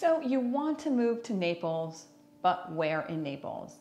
So you want to move to Naples, but where in Naples?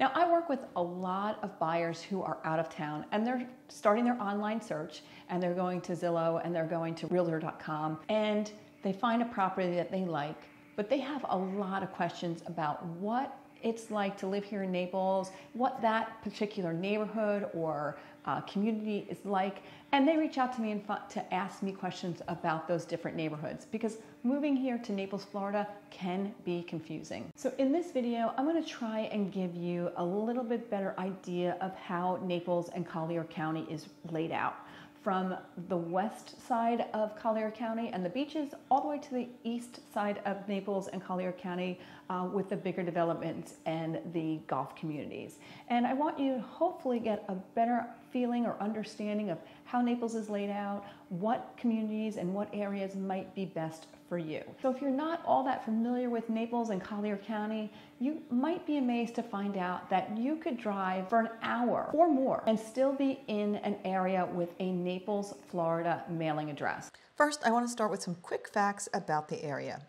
Now, I work with a lot of buyers who are out of town and they're starting their online search and they're going to Zillow and they're going to realtor.com and they find a property that they like, but they have a lot of questions about what it's like to live here in Naples, what that particular neighborhood or uh, community is like, and they reach out to me and to ask me questions about those different neighborhoods because moving here to Naples, Florida can be confusing. So in this video, I'm gonna try and give you a little bit better idea of how Naples and Collier County is laid out from the west side of Collier County and the beaches all the way to the east side of Naples and Collier County uh, with the bigger developments and the golf communities. And I want you to hopefully get a better feeling or understanding of how Naples is laid out, what communities and what areas might be best for you. So if you're not all that familiar with Naples and Collier County, you might be amazed to find out that you could drive for an hour or more and still be in an area with a Naples, Florida mailing address. First, I want to start with some quick facts about the area.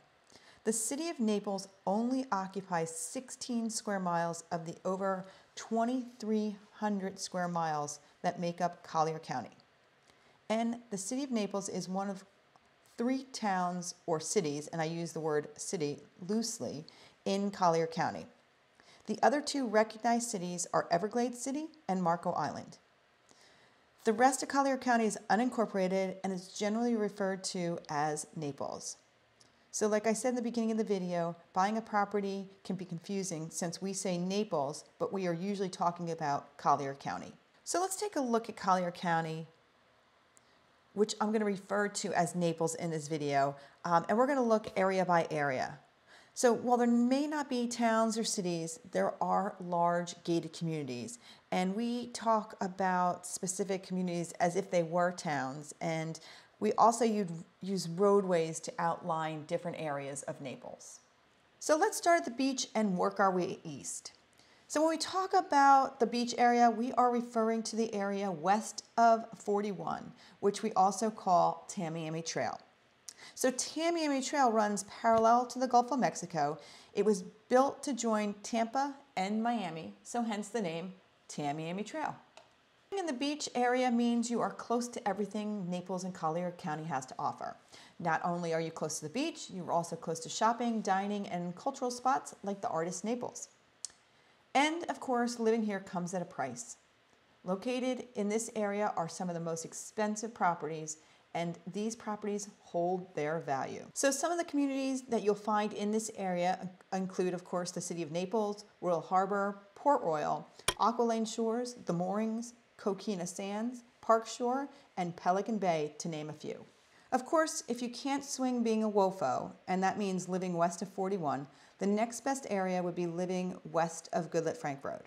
The city of Naples only occupies 16 square miles of the over 2,300 square miles that make up Collier County. And the city of Naples is one of three towns or cities, and I use the word city loosely, in Collier County. The other two recognized cities are Everglades City and Marco Island. The rest of Collier County is unincorporated and is generally referred to as Naples. So like I said in the beginning of the video, buying a property can be confusing since we say Naples, but we are usually talking about Collier County. So let's take a look at Collier County which I'm going to refer to as Naples in this video, um, and we're going to look area by area. So while there may not be towns or cities, there are large gated communities. And we talk about specific communities as if they were towns. And we also use roadways to outline different areas of Naples. So let's start at the beach and work our way east. So when we talk about the beach area, we are referring to the area west of 41, which we also call Tamiami Trail. So Tamiami Trail runs parallel to the Gulf of Mexico. It was built to join Tampa and Miami, so hence the name Tamiami Trail. Living in the beach area means you are close to everything Naples and Collier County has to offer. Not only are you close to the beach, you're also close to shopping, dining, and cultural spots like the Artis Naples. And of course, living here comes at a price. Located in this area are some of the most expensive properties and these properties hold their value. So some of the communities that you'll find in this area include, of course, the city of Naples, Royal Harbor, Port Royal, Aqualane Shores, The Moorings, Coquina Sands, Park Shore, and Pelican Bay, to name a few. Of course, if you can't swing being a WOFO, and that means living west of 41, the next best area would be living west of Goodlette Frank Road.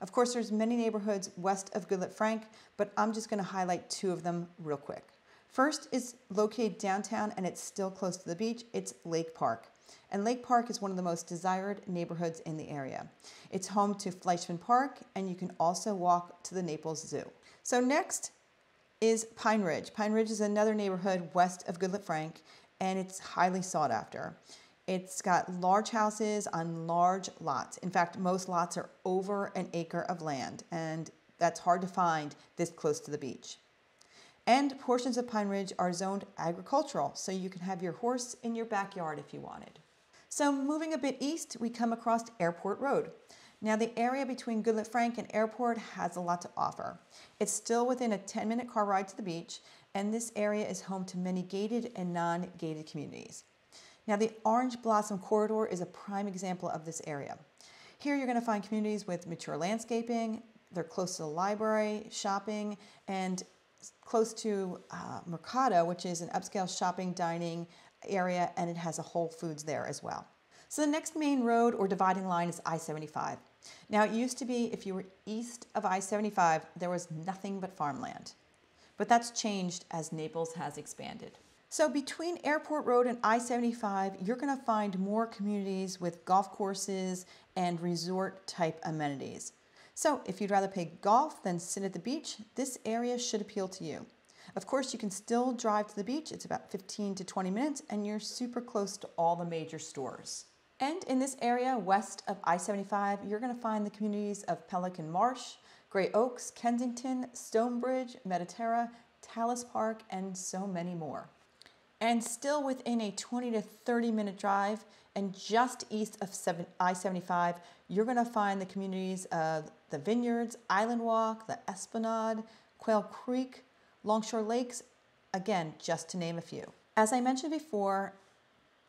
Of course, there's many neighborhoods west of Goodlette Frank, but I'm just going to highlight two of them real quick. First is located downtown and it's still close to the beach. It's Lake Park. And Lake Park is one of the most desired neighborhoods in the area. It's home to Fleischmann Park and you can also walk to the Naples Zoo. So next is Pine Ridge. Pine Ridge is another neighborhood west of Goodlette Frank and it's highly sought after. It's got large houses on large lots. In fact, most lots are over an acre of land, and that's hard to find this close to the beach. And portions of Pine Ridge are zoned agricultural, so you can have your horse in your backyard if you wanted. So moving a bit east, we come across Airport Road. Now the area between Goodlette Frank and Airport has a lot to offer. It's still within a 10 minute car ride to the beach, and this area is home to many gated and non-gated communities. Now the Orange Blossom Corridor is a prime example of this area. Here you're going to find communities with mature landscaping, they're close to the library, shopping, and close to uh, Mercado, which is an upscale shopping, dining area, and it has a Whole Foods there as well. So the next main road or dividing line is I-75. Now it used to be if you were east of I-75, there was nothing but farmland. But that's changed as Naples has expanded. So between Airport Road and I-75, you're going to find more communities with golf courses and resort type amenities. So if you'd rather play golf than sit at the beach, this area should appeal to you. Of course, you can still drive to the beach. It's about 15 to 20 minutes, and you're super close to all the major stores. And in this area, west of I 75, you're going to find the communities of Pelican Marsh, Grey Oaks, Kensington, Stonebridge, Mediterra, Talis Park, and so many more. And still within a 20 to 30 minute drive, and just east of I 75, you're going to find the communities of the Vineyards, Island Walk, the Esplanade, Quail Creek, Longshore Lakes, again, just to name a few. As I mentioned before,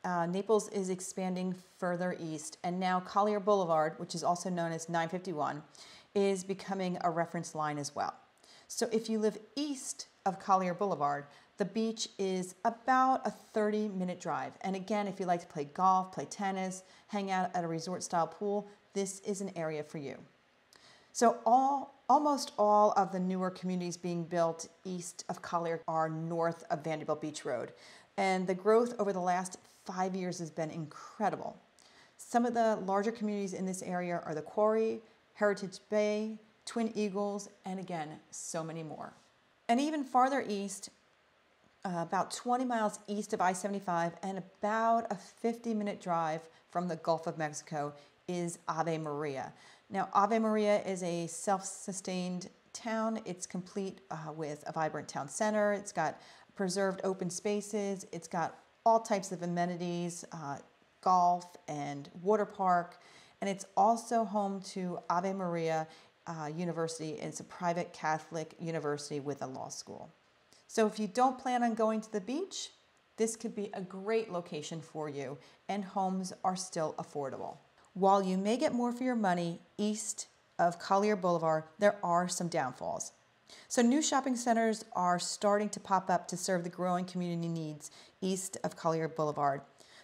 uh, Naples is expanding further east, and now Collier Boulevard, which is also known as 951, is becoming a reference line as well. So if you live east of Collier Boulevard, the beach is about a 30 minute drive. And again, if you like to play golf, play tennis, hang out at a resort style pool, this is an area for you. So all almost all of the newer communities being built east of Collier are north of Vanderbilt Beach Road. And the growth over the last five years has been incredible. Some of the larger communities in this area are the Quarry, Heritage Bay, Twin Eagles, and again, so many more. And even farther east, uh, about 20 miles east of I 75 and about a 50 minute drive from the Gulf of Mexico is Ave Maria. Now, Ave Maria is a self sustained town. It's complete uh, with a vibrant town center, it's got preserved open spaces, it's got all types of amenities, uh, golf and water park, and it's also home to Ave Maria uh, University. It's a private Catholic university with a law school. So if you don't plan on going to the beach, this could be a great location for you, and homes are still affordable. While you may get more for your money east of Collier Boulevard, there are some downfalls. So, new shopping centers are starting to pop up to serve the growing community needs east of Collier Boulevard.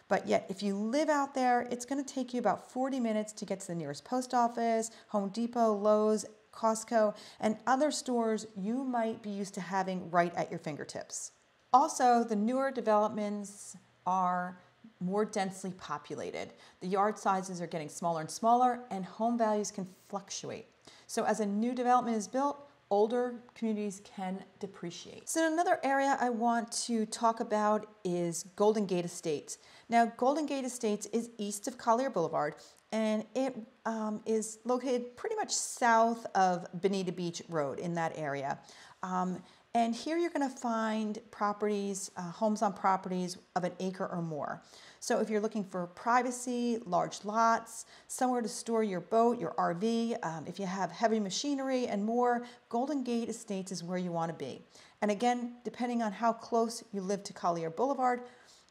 But yet, if you live out there, it's going to take you about 40 minutes to get to the nearest post office, Home Depot, Lowe's, Costco, and other stores you might be used to having right at your fingertips. Also, the newer developments are more densely populated. The yard sizes are getting smaller and smaller, and home values can fluctuate. So, as a new development is built, older communities can depreciate. So another area I want to talk about is Golden Gate Estates. Now, Golden Gate Estates is east of Collier Boulevard, and it um, is located pretty much south of Bonita Beach Road in that area. Um, and here you're going to find properties, uh, homes on properties of an acre or more. So if you're looking for privacy, large lots, somewhere to store your boat, your RV, um, if you have heavy machinery and more, Golden Gate Estates is where you want to be. And again, depending on how close you live to Collier Boulevard,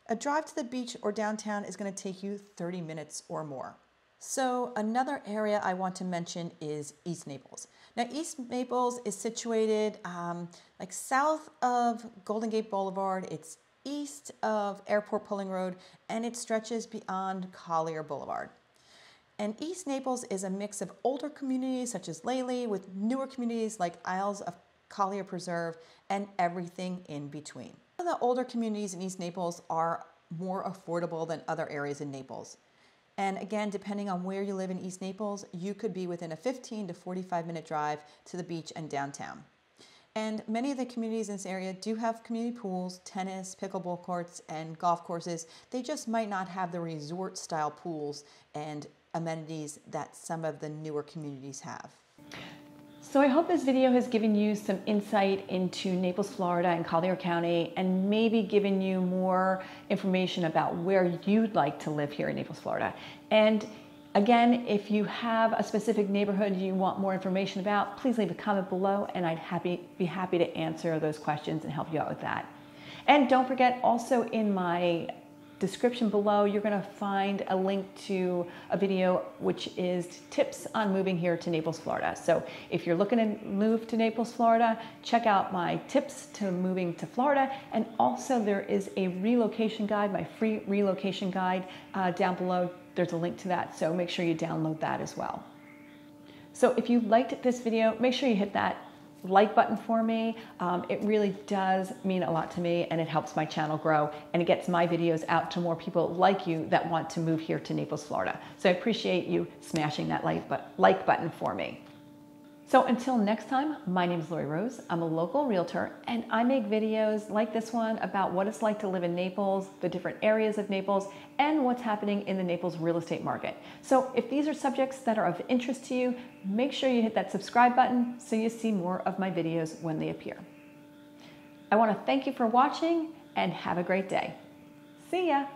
a drive to the beach or downtown is going to take you 30 minutes or more. So another area I want to mention is East Naples. Now East Naples is situated um, like south of Golden Gate Boulevard. It's east of Airport Pulling Road and it stretches beyond Collier Boulevard. And East Naples is a mix of older communities such as Lely with newer communities like Isles of Collier Preserve and everything in between. The older communities in East Naples are more affordable than other areas in Naples. And again, depending on where you live in East Naples, you could be within a 15 to 45 minute drive to the beach and downtown. And many of the communities in this area do have community pools, tennis, pickleball courts, and golf courses. They just might not have the resort style pools and amenities that some of the newer communities have. So I hope this video has given you some insight into Naples, Florida and Collier County and maybe given you more information about where you'd like to live here in Naples, Florida. And again, if you have a specific neighborhood you want more information about, please leave a comment below and I'd happy, be happy to answer those questions and help you out with that. And don't forget also in my description below, you're going to find a link to a video which is tips on moving here to Naples, Florida. So if you're looking to move to Naples, Florida, check out my tips to moving to Florida. And also there is a relocation guide, my free relocation guide uh, down below. There's a link to that. So make sure you download that as well. So if you liked this video, make sure you hit that like button for me. Um, it really does mean a lot to me and it helps my channel grow and it gets my videos out to more people like you that want to move here to Naples, Florida. So I appreciate you smashing that like, but like button for me. So until next time, my name is Laurie Rose. I'm a local realtor and I make videos like this one about what it's like to live in Naples, the different areas of Naples, and what's happening in the Naples real estate market. So if these are subjects that are of interest to you, make sure you hit that subscribe button so you see more of my videos when they appear. I want to thank you for watching and have a great day. See ya!